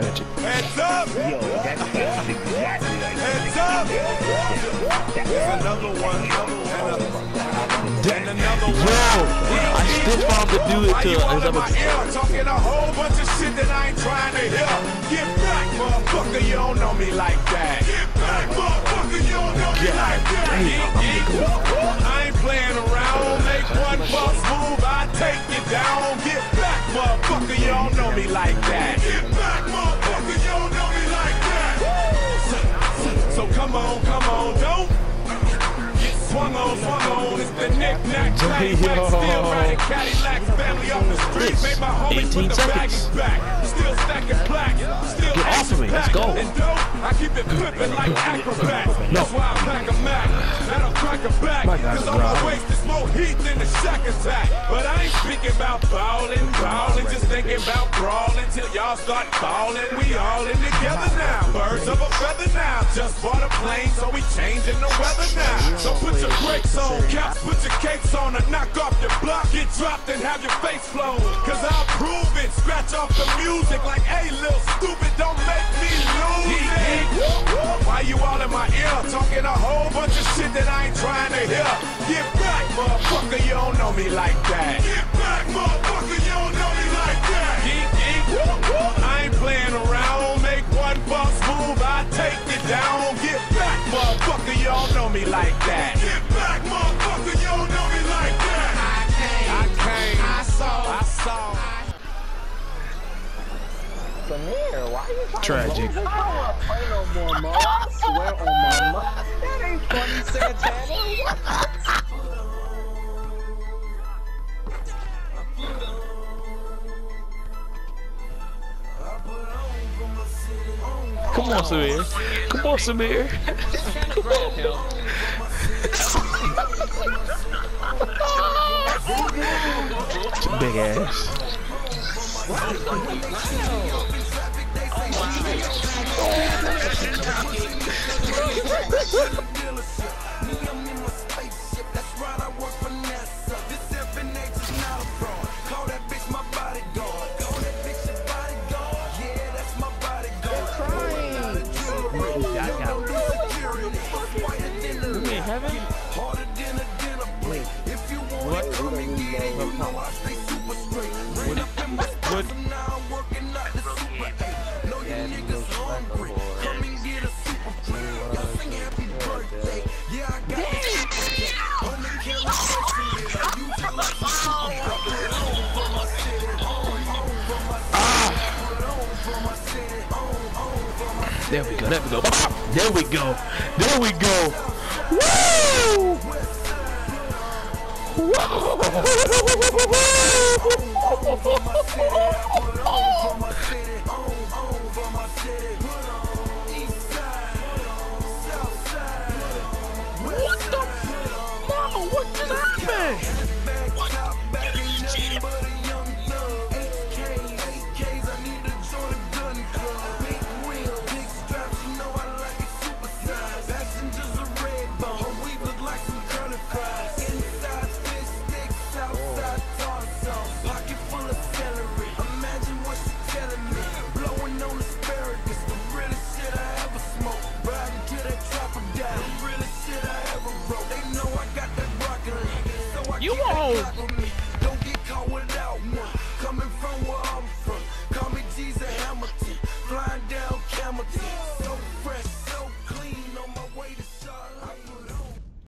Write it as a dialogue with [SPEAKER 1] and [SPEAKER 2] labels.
[SPEAKER 1] tragic.
[SPEAKER 2] Heads up!
[SPEAKER 3] Yo, that's, that's exactly like
[SPEAKER 2] Heads up! There's another one. And another one.
[SPEAKER 1] Yo, I still found the dude
[SPEAKER 2] Why
[SPEAKER 1] to
[SPEAKER 2] you all
[SPEAKER 1] his
[SPEAKER 2] in my ear talking a whole bunch of shit that I ain't trying to hear? Get back, motherfucker, you don't know me like that. Get back, motherfucker, you don't know me like that. I ain't playing around. Make one false move, I take you down. Get back, motherfucker, you don't know me like that. On, swung on. It's the knick-knack, clack-clack, still riding Cadillacs, family off the street. Made my homies
[SPEAKER 1] 18
[SPEAKER 2] put the
[SPEAKER 1] seconds.
[SPEAKER 2] back. Still stacking plaques, still
[SPEAKER 1] Get off of me, let's go.
[SPEAKER 2] And dope, I keep it flipping like acrobat. That's why I pack a Mac. That'll crack a back. Cause on my is more heat than the Shaq Attack. But I ain't speaking about ballin', ballin', just thinking about brawling till y'all start ballin'. We all in together now. Birds of a feather now. Just bought a plane, so we changing the weather now. So put your brakes on, caps, put your capes on, and knock off your block. Get dropped and have your face flown. Cause I'll prove it. Scratch off the music like, hey, little stupid, don't make me lose it. Why you all in my ear talking a whole bunch of shit that I ain't trying to hear? Get motherfucker, you don't know me like that. Get back, motherfucker, you don't know me like that. Geek, geek, I ain't playing around. Make one false move, I take you down. Get back, motherfucker, you don't know me like that. Get back, motherfucker, you don't know me like that. I came, I came, I saw, I saw.
[SPEAKER 3] Samir, why you trying
[SPEAKER 1] Tragic.
[SPEAKER 3] to? I don't want to play no more, Mo. I swear on my mother. That ain't funny, Santana.
[SPEAKER 1] Come on, Samir. Come on, Samir. Big ass. We heaven? What? What? There we go. There we go. There we go. There we go. Woo! you won't.